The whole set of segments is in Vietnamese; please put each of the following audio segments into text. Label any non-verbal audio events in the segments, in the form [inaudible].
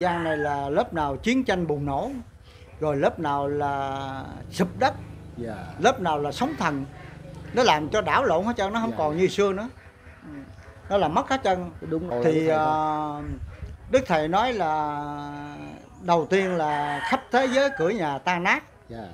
gian này là lớp nào chiến tranh bùng nổ rồi lớp nào là sụp đất dạ. lớp nào là sóng thần nó làm cho đảo lộn hết trơn nó không Dạ. còn như xưa nữa. Nó là mất hết trơn. Đúng rồi thì thầy ơi. ờ, đức thầy nói là đầu tiên là khắp thế giới cửa nhà tan nát. Dạ.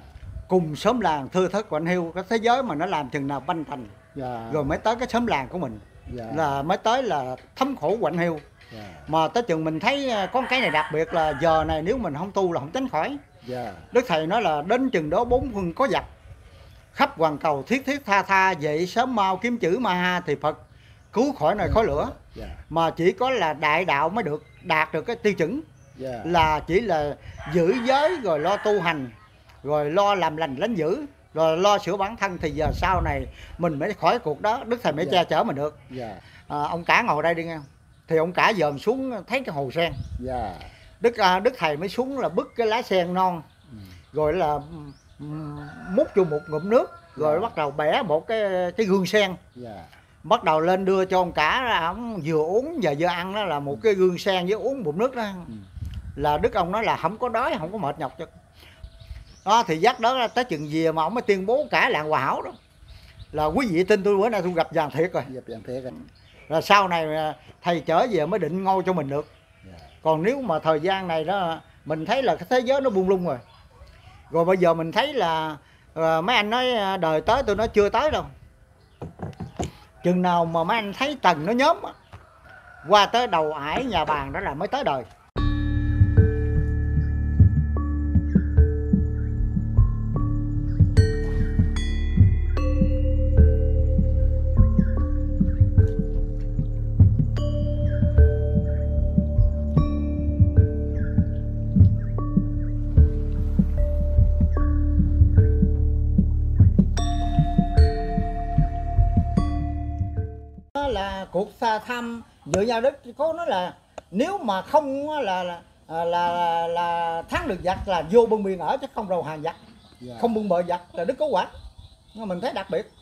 Cùng xóm làng thưa thất quạnh hiu cái thế giới mà nó làm chừng nào banh thành. Dạ. Rồi mới tới cái xóm làng của mình. Dạ. Là mới tới là thấm khổ quạnh hiu dạ. Mà tới chừng mình thấy ờ, có cái này đặc biệt là giờ này nếu mình không tu là không tránh khỏi. Dạ. Đức thầy nói là đến chừng đó bốn phương có giặc khắp hoàn cầu thiết thiết tha tha dậy sớm mau kiếm chữ ma ha thì phật cứu khỏi nơi khói lửa. Dạ. Mà chỉ có là đại đạo mới được đạt được cái tiêu chuẩn. Dạ. Là chỉ là giữ giới rồi lo tu hành rồi lo làm lành lánh dữ rồi lo sửa bản thân thì giờ sau này mình mới khỏi cuộc đó. Đức thầy mới Dạ. che chở mình được. Dạ. À, ông cả ngồi đây đi nghe thì ông cả dòm xuống thấy cái hồ sen. Dạ. Đức à, đức thầy mới xuống là bứt cái lá sen non. Ừ. rồi là ừm, múc vô một ngụm nước rồi Dạ. bắt đầu bẻ một cái cái gương sen. Dạ. Bắt đầu lên đưa cho ông cả là ông vừa uống và vừa ăn đó là một cái gương sen với uống bụng nước đó. Ừ. là đức ông nói là không có đói không có mệt nhọc cho đó thì dắt đó tới chừng gì mà ông mới tuyên bố cả làng hòa hảo đó. Là quý vị tin tôi bữa nay tôi gặp vàng thiệt rồi. Dập dạng thiệt anh là sau này à, thầy trở về mới định ngôi cho mình được. Dạ. Còn nếu mà thời gian này đó mình thấy là cái thế giới nó buông lung rồi. Rồi bây giờ mình thấy là à, mấy anh nói à, đời tới tôi nói chưa tới đâu. Chừng nào mà mấy anh thấy tầng nó nhóm á, qua tới đầu ải nhà bàn đó là mới tới đời là cuộc xa thăm dự nhau đức có nói là nếu mà không là là là, là, là thắng được giặc là vô bưng biên ở chứ không đầu hàng giặc. Dạ. Không bưng bờ giặc là đức có quả. Nhưng mà mình thấy đặc biệt.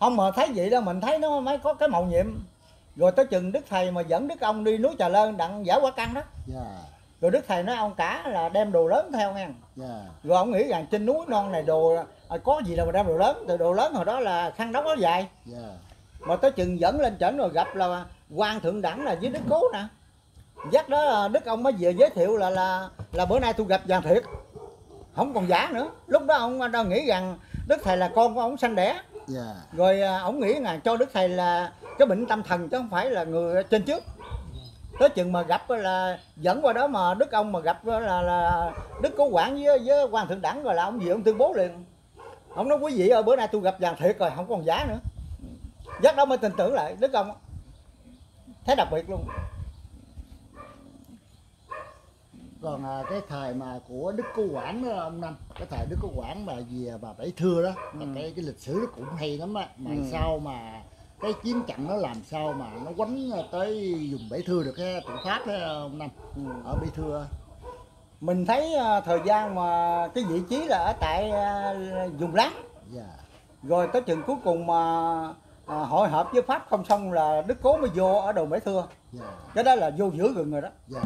Không mà thấy vậy đó mình thấy nó mới có cái màu nhiệm. Rồi tới chừng đức thầy mà dẫn đức ông đi núi trà lơn đặng giải quả căn đó. Dạ. Rồi đức thầy nói ông cả là đem đồ lớn theo nghe. Dạ. Rồi ông nghĩ rằng trên núi non này đồ à, có gì đâu mà đem đồ lớn. Từ đồ lớn hồi đó là khăn đóng áo dài. Dạ. Mà tới chừng dẫn lên trển rồi gặp là quan thượng đẳng là với đức cố nè. Dắt đó à, đức ông mới về giới thiệu là là là bữa nay tôi gặp vàng thiệt. Không còn giả nữa. Lúc đó ông đang nghĩ rằng đức thầy là con của ông sanh đẻ. Dạ. Rồi ông nghĩ là cho đức thầy là cái bệnh tâm thần chứ không phải là người trên trước. Tới chừng mà gặp là dẫn qua đó mà đức ông mà gặp là, là đức cố quản với với quan thượng đẳng rồi là ông gì ông tuyên bố liền ông nói quý vị ơi bữa nay tôi gặp vàng thiệt rồi không còn giả nữa dắt đó mới tin tưởng lại đức ông thấy đặc biệt luôn còn à, cái thời mà của đức cô quản đó ông năm cái thời đức cô quản mà về bà bảy thưa đó Ừ. cái cái lịch sử nó cũng hay lắm á mà Ừ. sao mà cái chiến trận nó làm sao mà nó quánh tới vùng bảy thưa được cái tụi pháp đó ông năm Ừ. ở bảy thưa mình thấy à, thời gian mà cái vị trí là ở tại vùng láng dạ. Rồi tới chừng cuối cùng mà à, hội hợp với pháp không xong là đức cố mới vô ở đầu mễ thưa. Dạ. Cái đó là vô giữa rừng rồi đó. Dạ.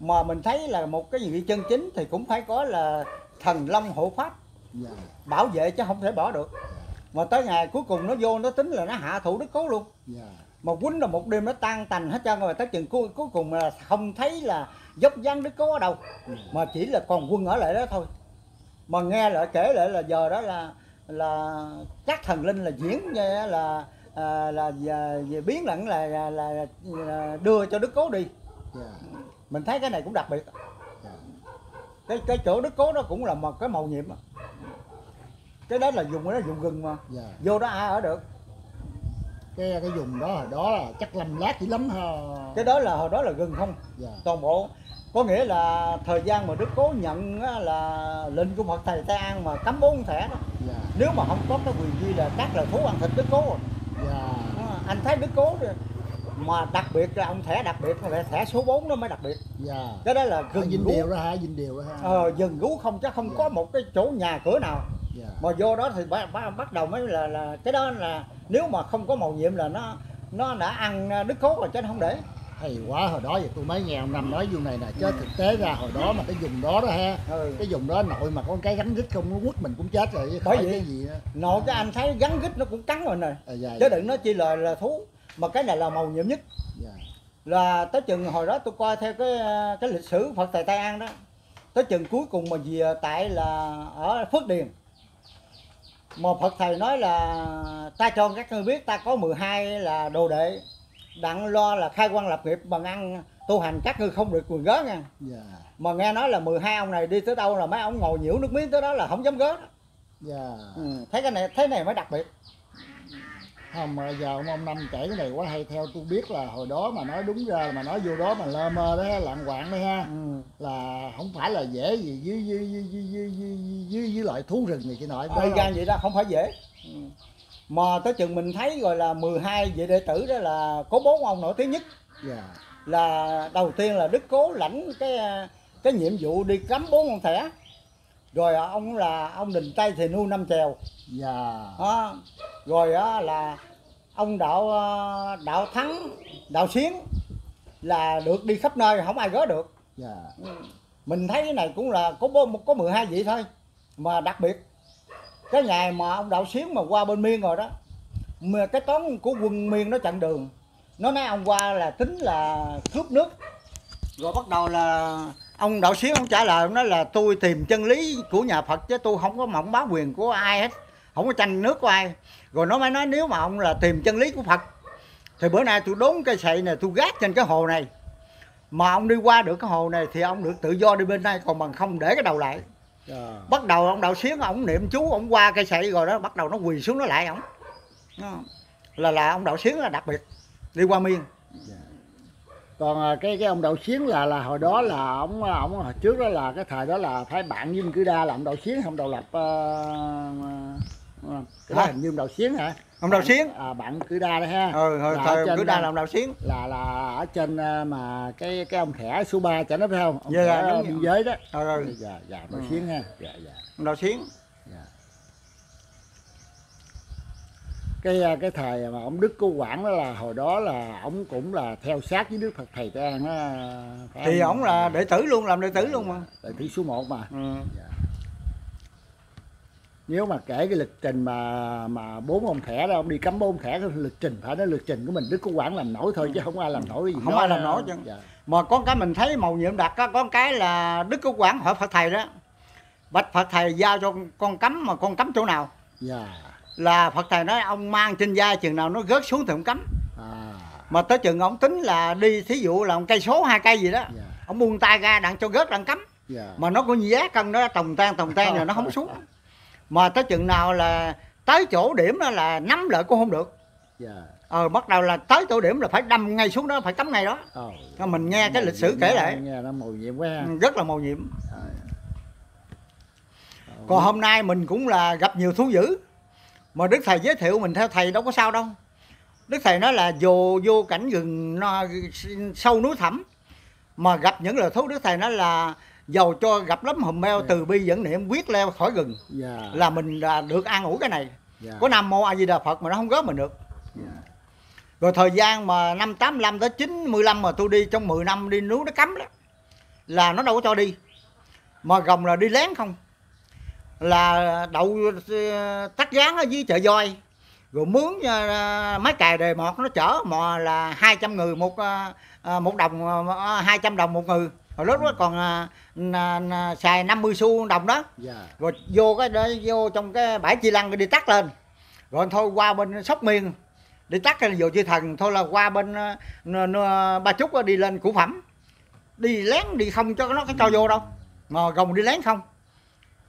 Mà mình thấy là một cái vị chân chính thì cũng phải có là thần long hộ pháp. Dạ. Bảo vệ chứ không thể bỏ được. Mà tới ngày cuối cùng nó vô nó tính là nó hạ thủ đức cố luôn. Dạ. Mà quýnh là một đêm nó tan tành hết trơn rồi tới chừng cuối, cuối cùng là không thấy là dốc dáng đức cố ở đâu mà chỉ là còn quân ở lại đó thôi. Mà nghe lại kể lại là giờ đó là là các thần linh là diễn là là, à, là, là, về biến lẫn là, là, là, là đưa cho đức cố đi. Dạ. Mình thấy cái này cũng đặc biệt. Dạ. Cái cái chỗ đức cố đó cũng là một cái màu nhiệm mà. cái đó là dùng đó dùng gừng mà. Dạ. Vô đó ai ở được? Cái cái vùng đó hồi đó là chắc lâm lát dữ lắm ha. Cái đó là hồi đó là gừng không? Dạ. Toàn bộ có nghĩa là thời gian mà đức cố nhận là lệnh của phật thầy tây an mà cấm bốn thẻ đó. Dạ. Nếu mà không có cái quyền ghi là các là thú ăn thịt đức cố rồi. dạ. Anh thấy đức cố rồi. mà đặc biệt là ông thẻ đặc biệt là thẻ số 4 nó mới đặc biệt. Dạ. Cái đó là ở gừng dinh điều đó ha dinh điều đó ha ờ dừng gú không chứ không Dạ. có một cái chỗ nhà cửa nào. Dạ. Mà vô đó thì bắt, bắt, bắt đầu mới là là cái đó là nếu mà không có màu nhiệm là nó nó đã ăn đức cố rồi chứ không để hay quá. Hồi đó thì tôi mới nghe ông năm nói vùng này nè chứ thực tế ra hồi đó mà cái vùng đó đó ha ừ. cái vùng đó nội mà con cái gắn rít không nó quất mình cũng chết rồi Bởi vậy. cái gì đó nội cái anh thấy gắn gít nó cũng cắn rồi nè. À, dạ, chứ đừng nói chi là là thú mà cái này là màu nhiệm nhất. Dạ. là tới chừng hồi đó tôi coi theo cái cái lịch sử Phật tại Tây An đó tới chừng cuối cùng mà về tại là ở Phước Điền. Mà Phật thầy nói là ta cho các ngươi biết ta có 12 là đồ đệ đặng lo là khai quan lập nghiệp bằng ăn tu hành các ngươi không được quyền gớ nha. Dạ. Mà nghe nói là 12 ông này đi tới đâu là mấy ông ngồi nhiễu nước miếng tới đó là không dám gớ đó. dạ. Ừ, thấy cái này thế này mới đặc biệt. Không mà giờ ông, ông năm kể cái này quá hay theo tôi biết là hồi đó mà nói đúng ra mà nói vô đó mà lơ mơ đó lạng quạng đó ha ừ. là không phải là dễ gì với với với với với, với, với, với loại thú rừng này kia nọ. Thời gian vậy đó không phải dễ. Ừ. mà tới chừng mình thấy gọi là 12 vị đệ tử đó là có bốn ông nổi tiếng nhất. Dạ. Là đầu tiên là đức cố lãnh cái cái nhiệm vụ đi cắm bốn con thẻ. Rồi ông là ông đình tây thì nuôi năm chèo. Dạ. Đó. rồi á là ông đạo ờ, đạo thắng đạo xiến là được đi khắp nơi không ai gớ được. Dạ. Mình thấy cái này cũng là có bốn có 12 vị thôi. Mà đặc biệt cái ngày mà ông đạo xuyến mà qua bên miên rồi đó, mà cái toán của quân miên nó chặn đường. Nó nói ông qua là tính là cướp nước. Rồi bắt đầu là ông đạo xuyến ông trả lời, ông nói là tôi tìm chân lý của nhà phật chứ tôi không có mộng báo quyền của ai hết, không có tranh nước của ai. Rồi nó mới nói nếu mà ông là tìm chân lý của phật, thì bữa nay tôi đốn cây sậy này tôi gác trên cái hồ này. Mà ông đi qua được cái hồ này thì ông được tự do đi bên đây, còn bằng không để cái đầu lại dạ bắt đầu ông đạo xuyến ông niệm chú ông qua cây sậy rồi đó bắt đầu nó quỳ xuống nó lại ổng Đó. là là ông đạo xuyến là đặc biệt đi qua miên. Còn à, cái cái ông đậu xuyến là là hồi đó là ông ông hồi trước đó là cái thời đó là phải bạn với ông cử đa là ông đậu xuyến không đậu lập ờ, ờ, cái đó hình như ông đậu xuyến hả ông đạo xuyến à, bạn cử đa đấy ha. Ừ Là thời cứ đa đó. là ông đạo xuyến là là ở trên à, mà cái cái ông thẻ số 3 cho nó phải không? Ông Dạ, dạ, thẻ đúng biên giới đó. Ừ, ừ. dạ dạ đậu Ừ. xuyến ha dạ dạ. Ông đạo xuyến Dạ. cái à, cái thời mà ông Đức Cô Quảng đó là hồi đó là ông cũng là theo sát với Đức Phật thầy Tế An thì ổng là đệ tử luôn làm đệ tử luôn mà. Đệ tử số 1 mà. Ừ. nếu mà kể cái lịch trình mà mà bốn ông thẻ đó ông đi cắm bốn thẻ cái lịch trình phải nói lịch trình của mình Đức Cô Quảng làm nổi thôi chứ không ai làm nổi gì Không ai làm nổi chứ. dạ. mà có cái mình thấy màu nhiệm đặc có cái là đức quốc quảng hỏi phật thầy đó bạch phật thầy giao cho con cấm mà con cấm chỗ nào? Dạ. Là phật thầy nói ông mang trên vai chừng nào nó rớt xuống thì ông cấm à. Mà tới chừng ông tính là đi thí dụ là một cây số hai cây gì đó dạ. ông buông tay ra đặng cho rớt đặng cấm dạ. Mà nó có giá cân đó tồng tan tồng tan [laughs] rồi nó không xuống mà tới chừng nào là tới chỗ điểm đó là nắm lợi cũng không được. Dạ. Ờ bắt đầu là tới chỗ điểm là phải đâm ngay xuống đó phải cấm ngay đó. Nó mình nghe cái lịch sử nhiệm kể quá, lại. nghe nó màu nhiệm quá Ừ, rất là màu nhiệm. Ờ. còn hôm nay mình cũng là gặp nhiều thú dữ. Mà đức thầy giới thiệu mình theo thầy đâu có sao đâu. Đức thầy nói là vô vô cảnh rừng nó, sâu núi thẳm mà gặp những loài thú đức thầy nói là giàu cho gặp lắm hùm meo từ bi dẫn niệm quyết leo khỏi rừng dạ. Là mình là được an ủi cái này. Dạ. Có nam mô a di đà phật mà nó không gớm mình được. Dạ. rồi thời gian mà năm 85 tới 95 mà tôi đi trong 10 năm đi núi nó cấm đó là nó đâu có cho đi. Mà gồng là đi lén không. Là đậu ờ, tắt dáng ở dưới chợ voi. Rồi mướn ờ, máy cài đề mọt nó chở mò là 200 người một ờ, một đồng ờ, 200 đồng một người hồi lúc đó còn ờ, n- n- xài 50 xu đồng đó. Dạ. Rồi vô cái đó vô trong cái bãi chi lăng đi tắt lên. Rồi thôi qua bên sóc miên đi tắt cái vô chư thần. Thôi là qua bên n- ba chúc á, đi lên củ phẩm. Đi lén đi không cho nó cái cho vô đâu. Mà gồng đi lén không.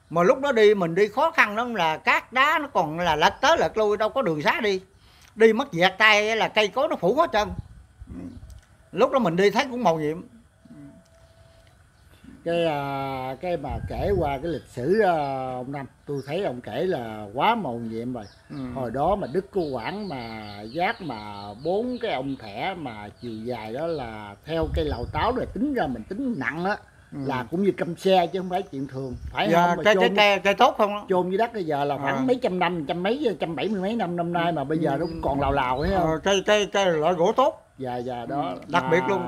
Mà lúc đó đi mình đi khó khăn lắm là cát đá nó còn là lật tới lật lui đâu có đường xá đi. Đi mất dẹt tay là cây cối nó phủ hết trơn. Lúc đó mình đi thấy cũng màu nhiệm cái à, cái mà kể qua cái lịch sử à, ông năm tôi thấy ông kể là quá màu nhiệm rồi ừ. hồi đó mà đức cô quảng mà giác mà bốn cái ông thẻ mà chiều dài đó là theo cây lầu táo rồi tính ra mình tính nặng á Ừ. là cũng như căm xe chứ không phải chuyện thường phải Dạ, không cây, chôn, cây, cây tốt không chôn dưới đất bây giờ là khoảng À. mấy trăm năm trăm mấy trăm bảy mươi mấy năm năm nay mà bây giờ nó cũng còn lào lào thấy không ờ, cây cây cây loại gỗ tốt dạ dạ đó đặc Mà biệt luôn.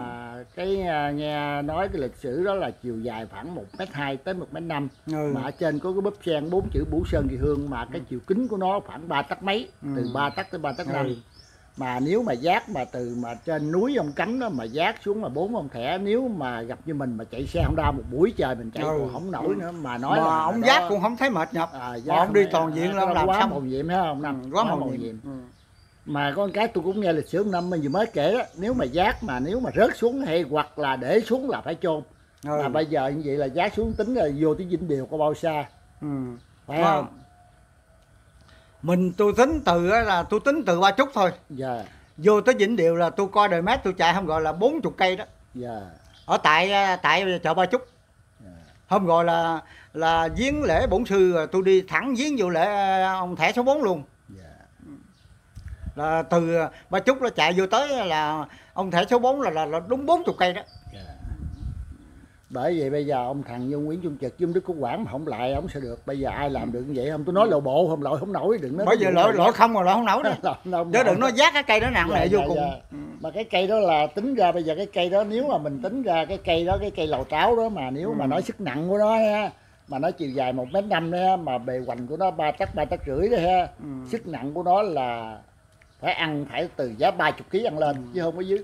Cái à, nghe nói cái lịch sử đó là chiều dài khoảng một m hai tới một m năm ừ. mà ở trên có cái búp sen bốn chữ Bủ Sơn Kỳ Hương mà cái chiều kính của nó khoảng ba tấc mấy Ừ. từ ba tấc tới ba tấc Ừ. năm mà nếu mà giác mà từ mà trên núi ông cấm đó mà giác xuống mà bốn ông thẻ nếu mà gặp như mình mà chạy xe không ra một buổi trời mình chạy Ừ. còn không nổi nữa mà nói mà là ông đó- giác cũng không thấy mệt nhọc à, Mà ông đi toàn diện là ông làm quá xong. màu nhiệm ha ông năm Ừ, quá màu nhiệm ừ. Mà một cái tôi cũng nghe lịch sử năm mình vừa mới kể đó nếu mà giác mà nếu mà rớt xuống hay hoặc là để xuống là phải chôn. Ừ. mà bây giờ như vậy là giác xuống tính là vô tới vĩnh điều có bao xa. Ừ. phải không? Mình tôi tính từ là tôi tính từ ba chút thôi. Dạ. Vô tới Vĩnh Điều là tôi coi đời mét tôi chạy không gọi là 40 cây đó. Dạ. Ở tại à, tại chợ Ba Chúc Dạ. hôm gọi là là viếng lễ bổn sư tôi đi thẳng viếng vô lễ à, ông thẻ số 4 luôn là từ Ba Chúc nó chạy vô tới là ông thẻ số 4 là là, là đúng 40 cây đó dạ bởi vậy bây giờ ông thằng như Nguyễn Trung Trực ông Đức Quốc Quảng mà không lại ông sẽ được bây giờ ai làm được như vậy không tôi nói lộ bộ không lội không nổi đừng nói vụ lỗi này. lỗi không mà lỗi không nổi đó [laughs] Lội chứ đừng nói giác cái cây đó nặng Dạ, vô dạ, cùng dạ. mà cái cây đó là tính ra bây giờ cái cây đó nếu mà mình tính ra cái cây đó cái cây lầu táo đó mà nếu mà Ừ. nói sức nặng của nó ha mà nó chiều dài một mét năm đó ha, mà bề hoành của nó ba tấc ba tấc rưỡi đó ha Ừ. sức nặng của nó là phải ăn phải từ giá ba chục kg ăn lên Ừ. chứ không có dưới.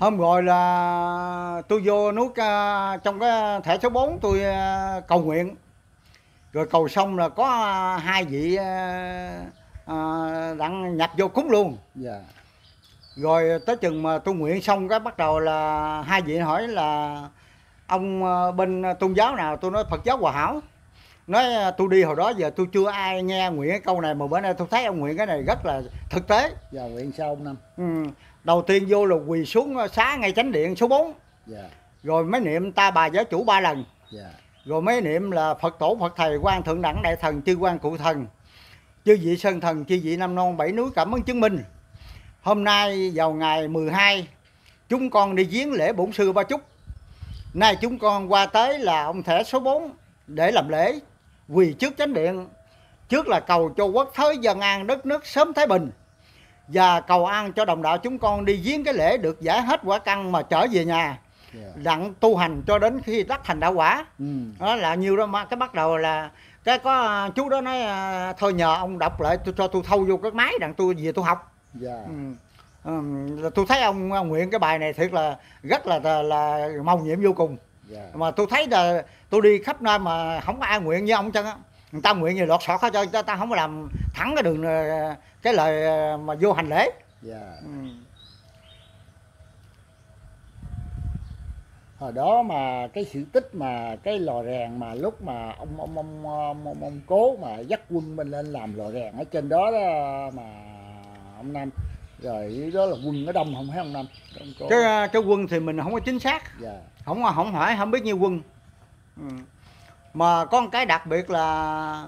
Hôm rồi là tôi vô núi ca- trong cái thẻ số 4 tôi à, cầu nguyện. Rồi cầu xong là có à, hai vị à, à, đặng nhập vô cúng luôn. Dạ. Rồi tới chừng mà tôi nguyện xong cái bắt đầu là hai vị hỏi là ông à, bên tôn giáo nào? Tôi nói phật giáo hòa hảo nói à, tôi đi hồi đó giờ tôi chưa ai nghe nguyện cái câu này mà bữa nay tôi thấy ông nguyện cái này rất là thực tế. Dạ nguyện sau ông năm? Ừ. đầu tiên vô là quỳ xuống xá ngay chánh điện số 4 dạ. Rồi mới niệm ta bà giáo chủ ba lần. Dạ. Rồi mới niệm là phật tổ phật thầy quan thượng đẳng đại thần chư quan cụ thần chư vị sơn thần chư vị năm non bảy núi cảm ơn chứng minh. Hôm nay vào ngày 12 chúng con đi viếng lễ bổn sư ba chúc. Nay chúng con qua tới là ông thẻ số 4 để làm lễ quỳ trước chánh điện trước là cầu cho quốc thới dân an đất nước sớm thái bình. Và cầu an cho đồng đạo chúng con đi viếng cái lễ được giải hết quả căn mà trở về nhà. Đặng tu hành cho đến khi đắc thành đạo quả. Ừ. đó là nhiều đó mà cái bắt đầu là cái có chú đó nói à, thôi nhờ ông đọc lại tôi cho tôi thâu vô cái máy đặng tôi về tôi học. Dạ ừ. Ừ, tôi thấy ông nguyện cái bài này thiệt là rất là là, là màu nhiệm vô cùng dạ. Mà tôi thấy là tôi đi khắp nơi mà không có ai nguyện như ông chân á. Người ta nguyện gì lọt sọt hết cho người ta không có làm thẳng cái đường à, cái lời à, mà vô hành lễ. Dạ. Ừ. hồi đó mà cái sự tích mà cái lò rèn mà lúc mà ông ông ông ông, ông, ông cố mà dắt quân mình lên làm lò rèn ở trên đó, đó mà ông năm rồi đó là quân ở đông không thấy ông năm cái à, cái quân thì mình không có chính xác. Dạ không không hỏi không biết nhiêu quân. Ừ. mà có một cái đặc biệt là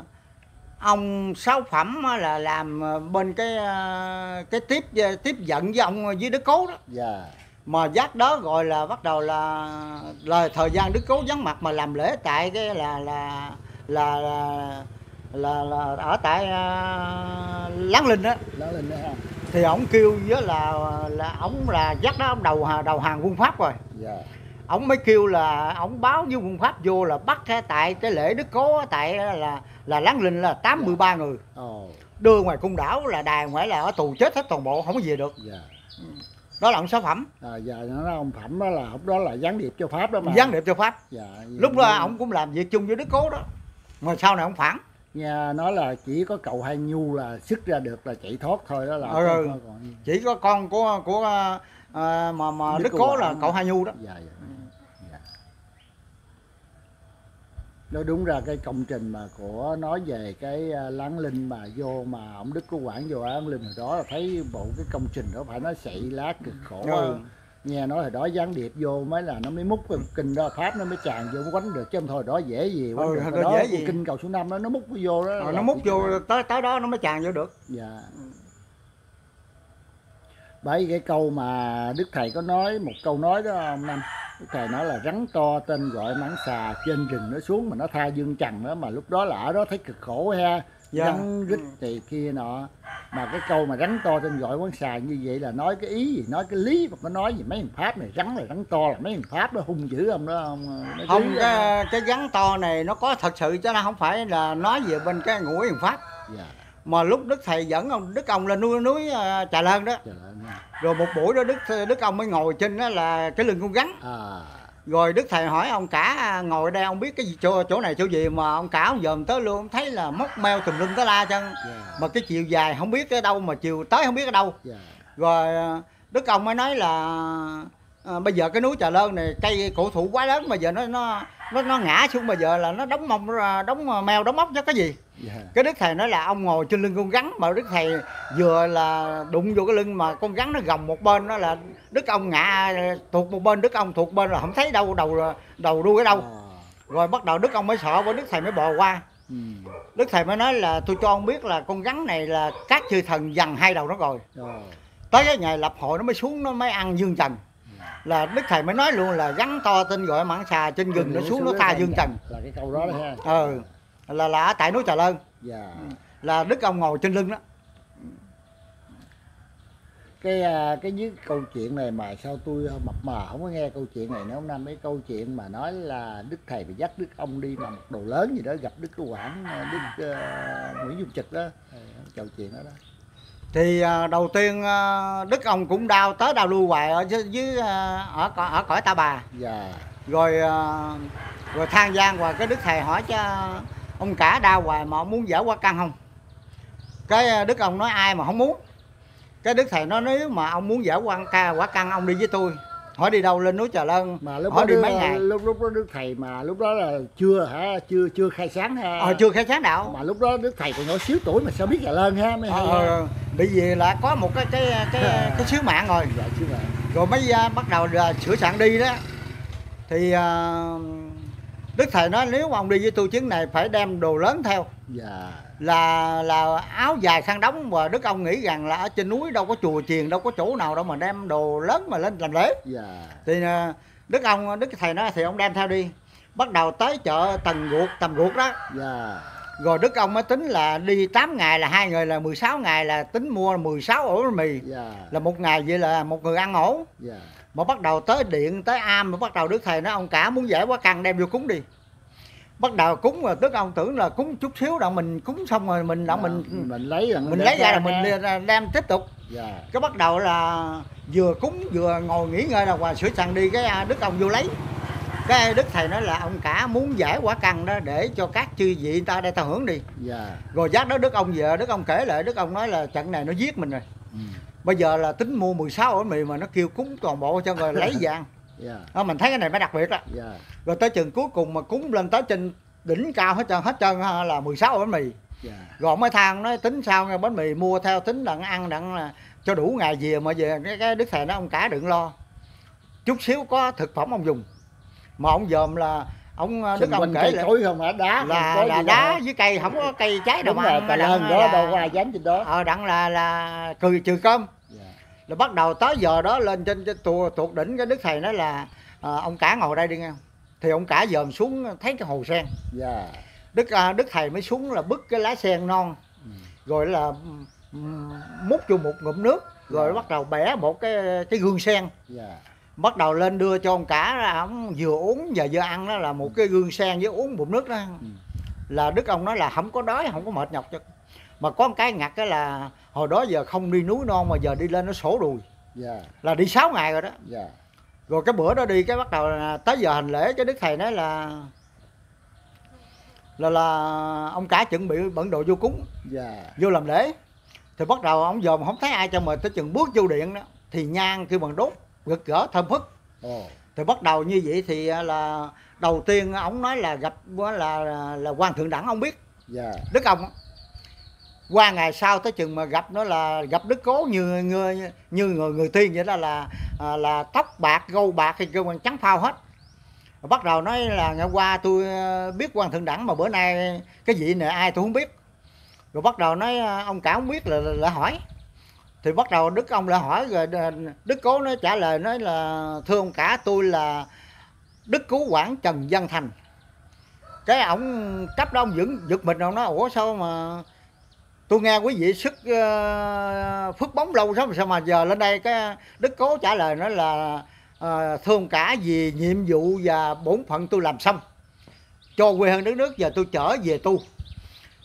ông sáu phẩm là làm ờ, bên cái ờ, cái tiếp tiếp giận với ông với đức cố đó. Dạ. Mà giác đó gọi là bắt đầu là là thời gian đức cố vắng mặt mà làm lễ tại cái là là là là, là, là ở tại uh, láng linh đó lên đó ha. Thì ông kêu với là là ông là giác đó ông đầu đầu hàng quân pháp rồi. Dạ ông mới kêu là ông báo với quân pháp vô là bắt tại cái lễ đức cố tại là là láng linh là 83 người. Ồ. Đưa ngoài cung đảo là đài ngoài là ở tù chết hết toàn bộ không có về được. Dạ. Đó là ông sáu phẩm. À, giờ nó ông phẩm đó là ông đó là gián điệp cho pháp đó mà. Gián điệp cho pháp. Dạ lúc đó ông cũng làm việc chung với đức cố đó. Mà sau này ông phản. Nghe nói là chỉ có cậu hai nhu là sức ra được là chạy thoát thôi đó là Ừ, ừ. không còn chỉ có con của của à, mà mà Đức đức Cố là cậu hai nhu đó. Dạ dạ dạ nói đúng ra cái công trình mà của nói về cái à, láng linh mà vô mà ông đức của quảng vô láng linh hồi đó là thấy bộ cái công trình đó phải nói sậy lá cực khổ Ừ. nghe nói hồi đó gián điệp vô mới là nó mới múc cái kinh đó pháp nó mới tràn vô mới quánh được chứ không thôi đó dễ gì quánh Ừ, được. đó dễ gì. kinh cầu số năm đó nó múc vô đó là nó múc vô tới tới đó nó mới tràn vô được. Dạ. Bởi cái câu mà đức thầy có nói một câu nói đó ông năm thầy nói là rắn to tên gọi mãng xà trên rừng nó xuống mà nó tha dương trần đó mà lúc đó là ở đó thấy cực khổ ha. Dạ. rắn rít này kia nọ. Mà cái câu mà rắn to trên gọi quán xài như vậy là nói cái ý gì? Nói cái lý mà có nói gì? Mấy thằng pháp này rắn là rắn to là mấy thằng pháp nó hung dữ không đó không mấy không đó. cái cái rắn to này nó có thật sự chứ nó không phải là nói về bên cái ngũ hiền pháp. Dạ mà lúc đức thầy dẫn ông đức ông lên núi núi ờ, trà lơn đó. Nha. rồi một buổi đó đức đức ông mới ngồi trên đó là cái lưng con rắn à. Rồi đức thầy hỏi ông cả ngồi đây ông biết cái gì chỗ chỗ này chỗ gì mà ông cả ông dòm tới luôn ông thấy là móc meo tùm lum tới la chân dạ mà cái chiều dài không biết ở đâu mà chiều tới không biết ở đâu. Dạ rồi đức ông mới nói là ờ, bây giờ cái núi trà lơn này cây cổ thụ quá lớn mà giờ nó nó nó, nó ngã xuống bây giờ là nó đóng mông ra đóng meo đóng móc cho cái gì? Dạ. Cái đức thầy nói là ông ngồi trên lưng con rắn mà đức thầy vừa là đụng vô cái lưng mà con rắn nó gồng một bên đó là đức ông ngã thuộc một bên đức ông thuộc bên là không thấy đâu đầu đầu đuôi ở đâu. À, rồi bắt đầu đức ông mới sợ với đức thầy mới bò qua. Ừ. đức thầy mới nói là tôi cho ông biết là con rắn này là các chư thần dằn hai đầu nó rồi. Rồi tới cái ngày lập hội nó mới xuống nó mới ăn dương trần là đức thầy mới nói luôn là rắn to tên gọi mãng xà trên rừng nó xuống nó tha dương trần. Là cái câu đó đó ha. Ờ là là tại núi trà lơn dạ. Là đức ông ngồi trên lưng đó. Cái à, cái dưới câu chuyện này mà sao tôi à, mập mờ không có nghe câu chuyện này nữa. Ông năm mấy câu chuyện mà nói là đức thầy phải dắt đức ông đi mà một đồ lớn gì đó gặp đức cơ quản à, đức à, nguyễn dung trực đó. Ờ, câu chuyện đó đó thì à, đầu tiên à, đức ông cũng đau tới đau lui hoài ở dưới, à, ở cõi- ở cõi ta bà. Dạ. Rồi à, rồi than gian hoài cái đức thầy hỏi cho ông cả đau hoài mà ông muốn dở qua căn không? Cái à, đức ông nói ai mà không muốn. Cái đức thầy nói nếu mà ông muốn dở qua ca quả căn ông đi với tôi hỏi đi đâu lên núi trà lân? Mà lúc hỏi đó đi mấy ngày? lúc lúc đó đức thầy mà lúc đó là chưa hả chưa chưa khai sáng ha. Ờ chưa khai sáng đạo mà lúc đó đức thầy còn nhỏ xíu tuổi mà sao biết là lên ha mấy ờ, hay ha. ờ, bị gì là có một cái cái cái cái sứ mạng rồi. Dạ chứ mà rồi mới à, bắt đầu là sửa soạn đi đó. Thì à, đức thầy nói nếu mà ông đi với tôi chuyến này phải đem đồ lớn theo. Dạ là là áo dài khăn đóng và đức ông nghĩ rằng là ở trên núi đâu có chùa chiền đâu có chỗ nào đâu mà đem đồ lớn mà lên làm lễ. Dạ. Thì à, đức ông đức thầy nói thì ông đem theo đi. Bắt đầu tới chợ tầng ruột tầm ruột đó. Dạ. Rồi đức ông mới tính là đi 8 ngày là hai người là 16 ngày là tính mua 16 ổ mì. Dạ. Là một ngày vậy là một người ăn ổ. Dạ. Mà bắt đầu tới điện tới am mà bắt đầu đức thầy nói ông cả muốn giải quá căn đem vô cúng đi bắt đầu cúng rồi tức ông tưởng là cúng chút xíu đặng mình cúng xong rồi mình đặng mình mình lấy là mình lấy ra là mình đem- tiếp tục. Dạ. Cái bắt đầu là vừa cúng vừa ngồi nghỉ ngơi là hòa sửa sẵn đi cái à, đức ông vô lấy. Cái đức thầy nói là ông cả muốn giải quả căn đó để cho các chư vị ta đây ta hưởng đi. Dạ. Rồi giác đó đức ông về đức ông kể lại đức ông nói là trận này nó giết mình rồi. Ừ. bây giờ là tính mua 16 ổ mì mà nó kêu cúng toàn bộ cho rồi [laughs] lấy vàng dạ. Đó, mình thấy cái này mới đặc biệt đó. Dạ. Rồi tới chừng cuối cùng mà cúng lên tới trên đỉnh cao hết trơn hết trơn là 16 ổ bánh mì. Dạ. Rồi ông mới than nói tính sao nghe bánh mì mua theo tính đặng ăn đặng là cho đủ ngày về mà về cái, cái đức thầy nói ông cả đừng lo. Chút xíu có thực phẩm ông dùng. Mà ông dòm là ông đức Xung ông quanh kể cây là cối không hả? Đá là, là gì đá đâu. với cây không có cây trái đâu mà rồi đặng lên đó là- đâu có ai dám trên đó. Ờ đặng là là cười trừ cơm là bắt đầu tới giờ đó lên trên, trên tuột đỉnh cái đức thầy nói là à, ông cả ngồi đây đi nghe thì ông cả dòm xuống thấy cái hồ sen. Dạ. Đức à, đức thầy mới xuống là bứt cái lá sen non. Ừ. rồi là ừm, múc vô một ngụm nước rồi Dạ. bắt đầu bẻ một cái cái gương sen. Dạ. Bắt đầu lên đưa cho ông cả là ông vừa uống và vừa ăn đó là một cái gương sen với uống bụng nước đó. Ừ. là đức ông nói là không có đói không có mệt nhọc cho mà có một cái ngặt cái là hồi đó giờ không đi núi non mà giờ đi lên nó sổ đùi. Dạ. Là đi 6 ngày rồi đó. Dạ. Rồi cái bữa đó đi cái bắt đầu là tới giờ hành lễ cái đức thầy nói là là là ông cả chuẩn bị bận đồ vô cúng dạ. vô làm lễ. Thì bắt đầu ông dòm không thấy ai cho mời tới chừng bước vô điện đó. Thì nhang kêu bằng đốt gật gỡ thơm phức. Ồ. Thì bắt đầu như vậy thì à, là đầu tiên ông nói là gặp là là, là quan thượng đẳng ông biết. Dạ. Đức ông qua ngày sau tới chừng mà gặp nó là gặp đức cố như người như người người tiên vậy đó là à, là tóc bạc gâu bạc thì cơ quan trắng phao hết. Bắt đầu nói là ngày qua tôi à, biết quan thượng đẳng mà bữa nay cái vị này ai tôi không biết. Rồi bắt đầu nói à, ông cả không biết là, là, là hỏi. Thì bắt đầu đức ông lại hỏi rồi à, đức cố nó trả lời nói là thưa ông cả tôi là đức cứu quản trần văn thành. Cái ổng cấp đó ông vẫn giật mình ông nói ủa sao mà tôi nghe quý vị sức uh, phước bóng lâu lắm sao mà giờ lên đây cái đức cố trả lời nó là uh, thương cả vì nhiệm vụ và bổn phận tôi làm xong. Cho quê hương đất nước giờ tôi trở về tu.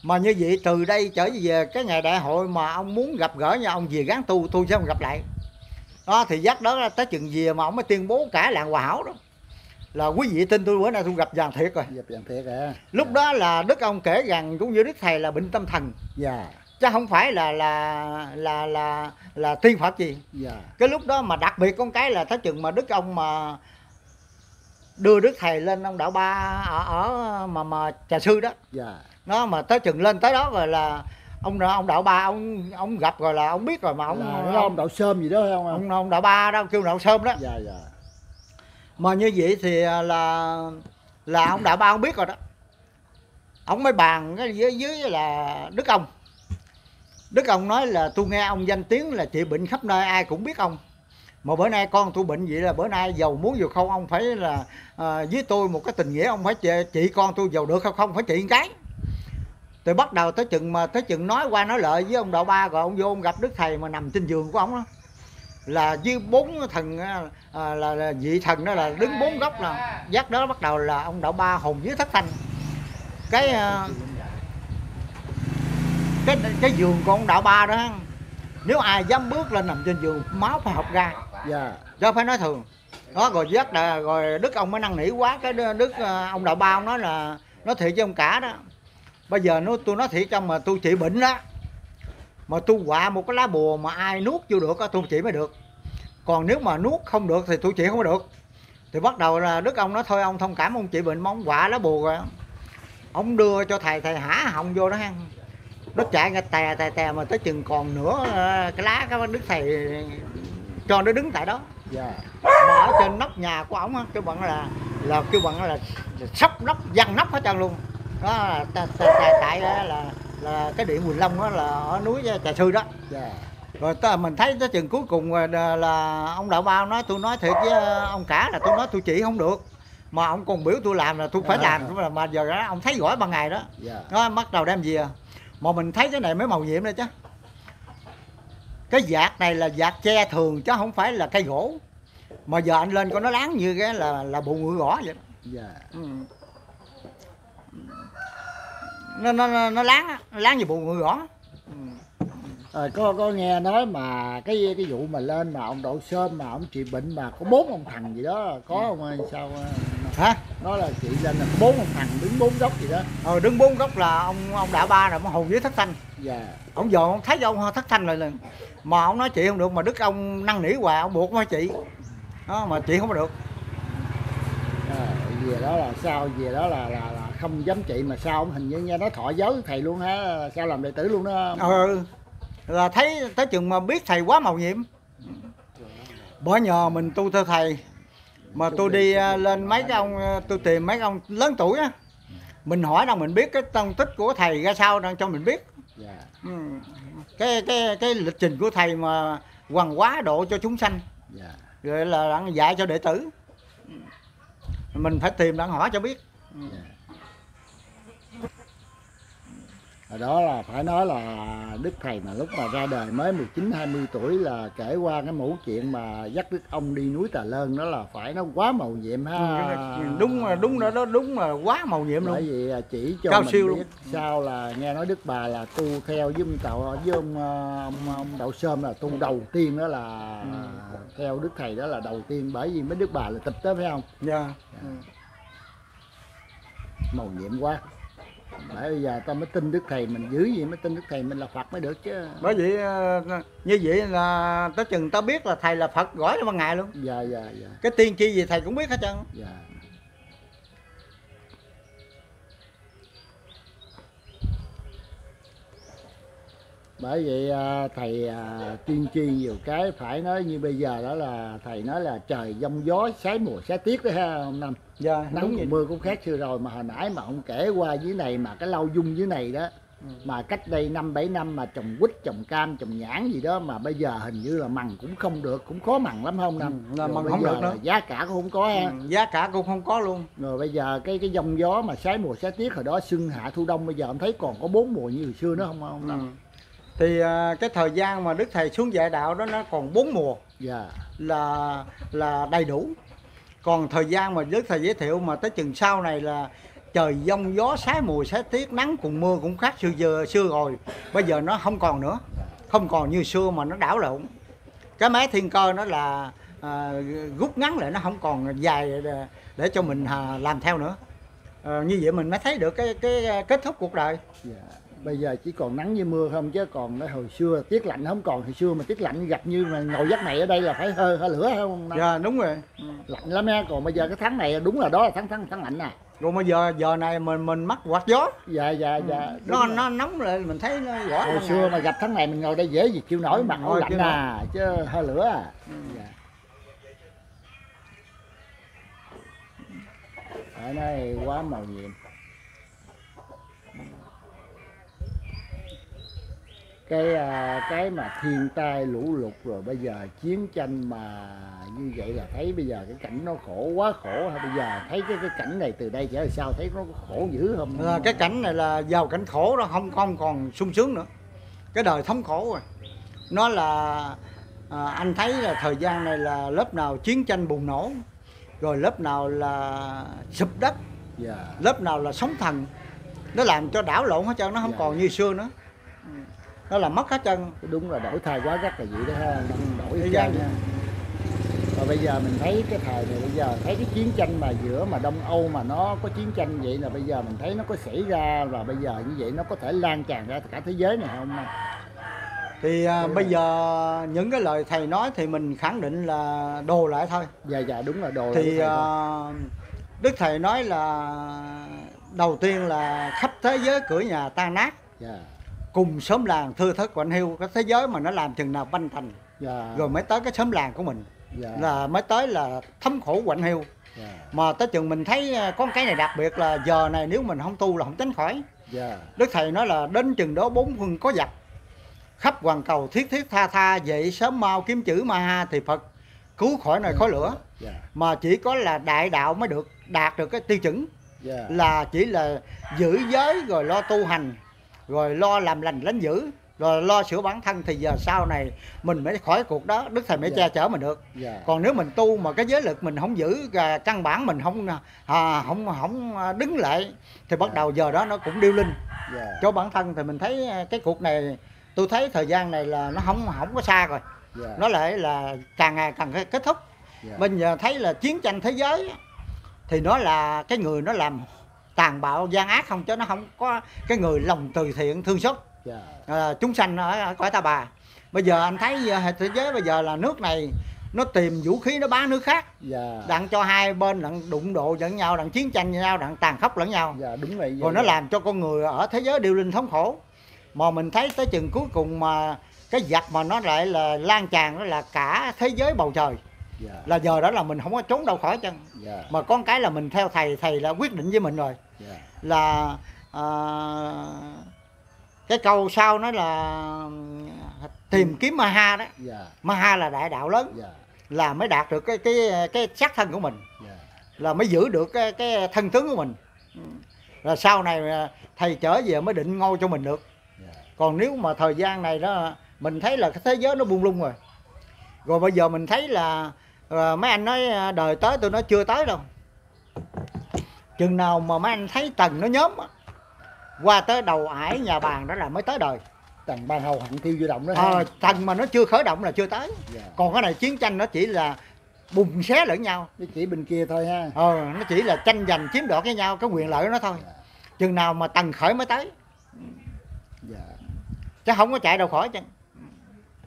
Mà như vậy từ đây trở về cái ngày đại hội mà ông muốn gặp gỡ nhà ông về gán tu tôi sẽ không gặp lại. Đó thì dắt đó là tới chừng về mà ông mới tuyên bố cả làng hòa hảo đó là quý vị tin tôi bữa nay tôi gặp vàng thiệt rồi. Dập dàn thiệt à? Lúc đó là đức ông kể rằng cũng như đức thầy là bệnh tâm thần. Dạ. Chứ không phải là là là là là tiên phật gì. Dạ. Cái lúc đó mà đặc biệt con cái là tới chừng mà đức ông mà đưa đức thầy lên ông đạo ba ở, ở mà mà trà sư đó. Dạ. Nó mà tới chừng lên tới đó rồi là ông ông đạo ba ông ông gặp rồi là ông biết rồi mà ông là ông, ông đậu sơm gì đó không ông, ông đạo ba đó kêu đạo sơm đó. Dạ dạ mà như vậy thì à, là là ông đạo ba ông biết rồi đó. Ông mới bàn cái dưới dưới là đức ông. Đức ông nói là tôi nghe ông danh tiếng là trị bệnh khắp nơi ai cũng biết ông. Mà bữa nay con tôi bệnh vậy là bữa nay giàu muốn dù không ông phải là à, với tôi một cái tình nghĩa ông phải trị, trị con tôi giàu được không? Không phải trị một cái tôi bắt đầu tới chừng mà tới chừng nói qua nói lợi với ông đạo ba rồi ông vô ông gặp đức thầy mà nằm trên giường của ông đó là với bốn thần á, à, là, là vị thần đó là đứng bốn góc là dắt đó bắt đầu là ông đạo ba hồn dưới thất thanh. Cái à, cái cái giường của ông đạo ba đó nếu ai dám bước lên nằm trên giường máu phải học ra. Dạ. Chứ phải nói thường. Đó rồi dắt là rồi đức ông mới năn nỉ quá cái đức, à, ông đạo ba ông nói là nói thiệt với ông cả đó. Bây giờ nó tôi nói thiệt cho mà tôi trị bệnh đó mà tôi quạ một cái lá bùa mà ai nuốt vô được tôi trị mới được. Còn nếu mà nuốt không được thì tôi trị không được. Thì bắt đầu là đức ông nói thôi ông thông cảm ông trị bệnh mà ông quạ lá bùa rồi. Ông đưa cho thầy thầy hả họng vô đó ha. Nó chạy ra tè tè tè mà tới chừng còn nữa ờ, cái lá cái đức thầy cho nó đứng tại đó. Dạ. Mà ở trên nóc nhà của ổng á kêu bằng là là kêu bằng là, sóc nóc văng nóc hết trơn luôn. Đó là tại tại tại là, là cái điện Quỳnh Long đó là ở núi Trà Sư đó. Dạ. Rồi ta, mình thấy tới chừng cuối cùng là, là ông đạo bao nói tôi nói thiệt với ông cả là tôi nói tôi chỉ không được. Mà ông còn biểu tôi làm là tôi phải làm. Mà, mà giờ đó ông thấy giỏi ban ngày đó. Dạ. Nó bắt đầu đem gì à mà mình thấy cái này mới màu nhiệm đây chứ. Cái vạt này là vạt tre thường chứ không phải là cây gỗ. Mà giờ anh lên coi nó láng như cái là là bộ ngựa gõ vậy đó. dạ. Ừ. nó nó nó, nó láng á, nó láng như bộ ngựa gõ. Ừ. Ờ, có có nghe nói mà cái cái vụ mà lên mà ông đậu sơm mà ông trị bệnh mà có bốn ông thằng gì đó có không ơi sao ờ, hả? nói là chị lên là có bốn ông thằng đứng bốn góc gì đó. Ờ đứng bốn góc là ông ông đạo ba rồi ông hồn dưới thất thanh. Dạ. Ông giờ ông thấy ông thất thanh lại liền mà ông nói chị không được mà đức ông năn nỉ hoài ông buộc phải chị. Đó mà chị không được. À, về đó là sao về đó là là, là không dám trị mà sao ông hình như nghe nói thọ giáo với thầy luôn hả sao làm đệ tử luôn đó ừ là thấy tới chừng mà biết thầy quá màu nhiệm. Bỏ nhờ mình tu theo thầy. Mà tôi đi à, lên mấy cái ông à, tôi tìm mấy ông lớn tuổi á mình hỏi đâu mình biết cái tông tích của thầy ra sao đang cho mình biết. Dạ. Ừ. cái cái cái lịch trình của thầy mà hoàng hóa độ cho chúng sanh. Dạ. Rồi là dạy cho đệ tử. Mình phải tìm đang hỏi cho biết. Hồi đó là phải nói là Đức Thầy mà lúc mà ra đời mới 19 20 tuổi là kể qua cái mẫu chuyện mà dắt Đức ông đi núi Tà Lơn đó là phải nó quá màu nhiệm ha. đúng là đúng là đó đúng là quá màu nhiệm Bởi luôn vì à, chỉ cho Cao mình siêu biết luôn. sao là nghe nói Đức Bà là tu theo với ông Tàu với ông, à, ông, ông Đậu Sơm là tu đầu tiên đó là theo Đức Thầy đó là đầu tiên bởi vì mấy Đức Bà là tịch đó phải không? dạ Màu nhiệm quá. Bởi bây giờ ta mới tin Đức Thầy mình giữ gì mới tin Đức Thầy mình là Phật mới được chứ. bởi vậy ờ, như vậy là tới chừng ta biết là thầy là phật giỏi là ban ngày luôn Dạ dạ dạ cái tiên tri gì thầy cũng biết hết trơn dạ. bởi vậy à, thầy à, tiên tri nhiều cái phải nói như bây giờ đó là thầy nói là trời giông gió sái mùa sái tiết đó ha ông năm dạ nắng đúng vậy mưa cũng khác xưa rồi mà hồi nãy mà ông kể qua dưới này mà cái lau dung dưới này đó Ừ. mà cách đây năm bảy năm mà trồng quýt trồng cam trồng nhãn gì đó mà bây giờ hình như là mằng cũng không được cũng khó mằng lắm không năm Ừ, là không được nữa. giá cả cũng không có ha Ừ, giá cả cũng không có luôn rồi bây giờ cái cái dòng gió mà sái mùa sái tiết hồi đó xuân hạ thu đông bây giờ ông thấy còn có bốn mùa như hồi xưa nữa không không ừ. Năm? thì à, cái thời gian mà đức thầy xuống dạy đạo đó nó còn bốn mùa dạ là là đầy đủ còn thời gian mà với thầy giới thiệu mà tới chừng sau này là trời giông gió sái mùi sái tiết nắng cùng mưa cũng khác xưa giờ xưa rồi. Bây giờ nó không còn nữa. Không còn như xưa mà nó đảo lộn. Cái máy thiên cơ nó là à, rút ngắn lại nó không còn dài để, để cho mình à, làm theo nữa. À, như vậy mình mới thấy được cái cái kết thúc cuộc đời. Yeah bây giờ chỉ còn nắng với mưa không chứ còn cái hồi xưa tiết lạnh không còn hồi xưa mà tiết lạnh gặp như mà ngồi giấc này ở đây là phải hơi hơi lửa không dạ đúng rồi. Lạnh lắm nha còn bây giờ cái tháng này đúng là đó là tháng tháng tháng lạnh nè rồi bây giờ giờ này mình mình mắc quạt gió. Dạ dạ dạ đúng nó rồi. nó nóng lại mình thấy nó rõ hồi xưa ngày. mà gặp tháng này mình ngồi đây dễ gì chịu nổi mặt nó lạnh à chứ hơi lửa à. Dạ. ở đây quá màu nhiệm cái à, cái mà thiên tai lũ lụt rồi bây giờ chiến tranh mà như vậy là thấy bây giờ cái cảnh nó khổ quá khổ ha bây giờ thấy cái cái cảnh này từ đây trở về sau thấy nó khổ dữ không? Là cái cảnh này là giàu cảnh khổ đó không không còn sung sướng nữa. Cái đời thống khổ rồi. Nó là à, anh thấy là thời gian này là lớp nào chiến tranh bùng nổ rồi lớp nào là sụp đất dạ. lớp nào là sóng thần nó làm cho đảo lộn hết trơn nó không Dạ. còn như xưa nữa nó là mất hết trơn. Đúng là đổi thay quá rất là vậy đó ha. Đổi Thời gian trơn nha. và bây giờ mình thấy cái thời này bây giờ thấy cái chiến tranh mà giữa mà đông âu mà nó có chiến tranh vậy là bây giờ mình thấy nó có xảy ra và bây giờ như vậy nó có thể lan tràn ra cả thế giới này không thì à, bây giờ những cái lời thầy nói thì mình khẳng định là đồ lại thôi. Dạ dạ đúng là đồ thì là à, đức thầy nói là đầu tiên là khắp thế giới cửa nhà tan nát. Dạ cùng xóm làng thưa thất quạnh hiu cái thế giới mà nó làm chừng nào banh thành. Dạ. Rồi mới tới cái xóm làng của mình. Dạ. Là mới tới là thấm khổ quạnh hiu dạ. Mà tới chừng mình thấy à, có cái này đặc biệt là giờ này nếu mình không tu là không tránh khỏi. Dạ. Đức thầy nói là đến chừng đó bốn phương có giặc. Khắp hoàn cầu thiết thiết tha tha dậy sớm mau kiếm chữ ma ha thì phật cứu khỏi nơi khói lửa. Dạ. Mà chỉ có là đại đạo mới được đạt được cái tiêu chuẩn. Dạ. Là chỉ là giữ giới rồi lo tu hành rồi lo làm lành lánh dữ rồi lo sửa bản thân thì giờ sau này mình mới khỏi cuộc đó đức thầy mới Dạ. che chở mình được. Dạ. Còn nếu mình tu mà cái giới lực mình không giữ à, căn bản mình không à, không không à, đứng lại thì bắt Dạ. đầu giờ đó nó cũng điêu linh. Dạ. Cho bản thân thì mình thấy à, cái cuộc này tôi thấy thời gian này là nó không không có xa rồi. Dạ. Nó lại là càng ngày càng kết thúc. Dạ. Bây giờ thấy là chiến tranh thế giới thì nó là cái người nó làm tàn bạo gian ác không chứ nó không có cái người lòng từ thiện thương xót. Dạ. À, chúng sanh ở, cõi ta bà. Bây giờ anh thấy à, thế giới bây giờ là nước này nó tìm vũ khí nó bá nước khác. Dạ. Đặng cho hai bên đặng đụng độ lẫn nhau đặng chiến tranh với nhau đặng tàn khốc lẫn nhau. Dạ đúng vậy rồi nó làm cho con người ở thế giới điêu linh thống khổ. Mà mình thấy tới chừng cuối cùng mà cái giặc mà nó lại là lan tràn đó là cả thế giới bầu trời. Dạ. Là giờ đó là mình không có trốn đâu khỏi chân. Dạ. Mà con cái là mình theo thầy thầy là quyết định với mình rồi. dạ là à, cái câu sau nó là tìm kiếm ma ha đó. Dạ ma ha là đại đạo lớn dạ là mới đạt được cái cái cái xác thân của mình dạ là mới giữ được cái cái thân tướng của mình. Là sau này à, thầy trở về mới định ngôi cho mình được. Dạ còn nếu mà thời gian này đó mình thấy là cái thế giới nó buông lung rồi. Rồi bây giờ mình thấy là à, mấy anh nói à, đời tới tôi nói chưa tới đâu chừng nào mà mấy anh thấy tầng nó nhóm á, qua tới đầu ải nhà bàn đó là mới tới đời. Tầng ban hầu hận tiêu di động đó ờ, tầng mà nó chưa khởi động là chưa tới. Dạ. Còn cái này chiến tranh nó chỉ là bùng xé lẫn nhau. Cái chỉ bên kia thôi ha. Ờ, nó chỉ là tranh giành chiếm đoạt với nhau cái quyền lợi của nó thôi. Dạ. Chừng nào mà tầng khởi mới tới. Dạ. Chứ không có chạy đâu khỏi chứ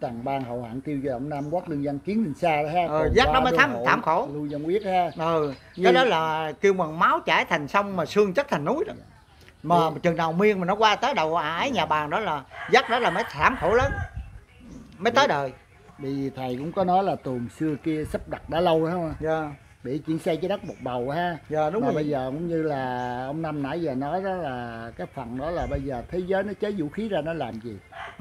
tầng ban hậu hạng tiêu di động nam quốc lương dân kiến đình xa đó ha. Ờ, Còn giác đó mới thám- thảm khổ. lưu dân quyết ha. Ừ Như- cái đó là kêu bằng máu chảy thành sông mà xương chất thành núi đó. Mà Ừ. chừng nào miên mà nó qua tới đầu ải nhà bàn đó là dắt đó là mới thảm khổ lớn. Mới tới đời. Vì thầy cũng có nói là tuồng xưa kia sắp đặt đã lâu đó không? Dạ bị chuyển xây trái đất một bầu ha. Dạ đúng mà rồi. bây giờ cũng như là ông năm nãy giờ nói đó là cái phần đó là bây giờ thế giới nó chế vũ khí ra nó làm gì?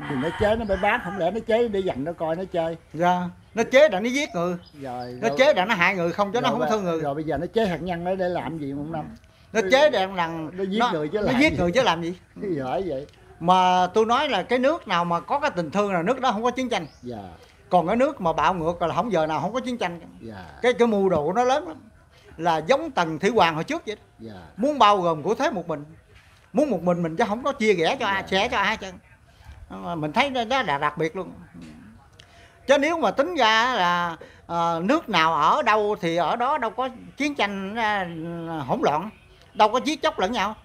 Thì nó chế nó phải bán không lẽ nó chế để dành nó coi nó chơi? Dạ nó chế đã nó giết người. Rồi nó rồi- chế đã nó hại người không nó rồi không có bây- thương người. rồi bây giờ nó chế hạt nhân đó để làm gì ông năm? Nó chế đã rằng nó giết người chứ nó làm giết gì? người chứ làm gì? Hỏi vậy? Mà tôi nói là cái nước nào mà có cái tình thương là nước đó không có chiến tranh. Dạ còn cái nước mà bạo ngược là không giờ nào không có chiến tranh. Dạ. Cái cái mưu đồ của nó lớn lắm. Là giống tần thủy hoàng hồi trước vậy đó. dạ. Muốn bao gồm của thế một mình. Muốn một mình mình chứ không có chia rẽ cho ai Dạ. sẻ cho ai chân mình thấy đó là đặc biệt luôn. Chứ nếu mà tính ra là ờ, nước nào ở đâu thì ở đó đâu có chiến tranh ờ, hỗn loạn. Đâu có giết chóc lẫn nhau.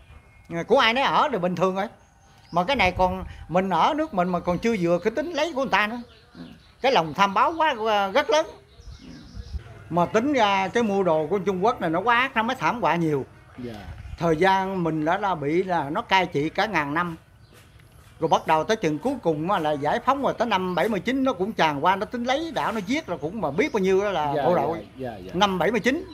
Của ai nấy ở thì bình thường rồi. Mà cái này còn mình ở nước mình mà còn chưa vừa cái tính lấy của người ta nữa cái lòng tham báo quá rất lớn. Mà tính ra cái mua đồ của Trung Quốc này nó quá ác nó mới thảm họa nhiều. Dạ. Thời gian mình đã, đã bị là nó cai trị cả ngàn năm. Rồi bắt đầu tới chừng cuối cùng là giải phóng rồi tới năm 79 nó cũng tràn qua nó tính lấy đảo nó giết rồi cũng mà biết bao nhiêu đó là dạ bộ đội. dạ dạ năm 79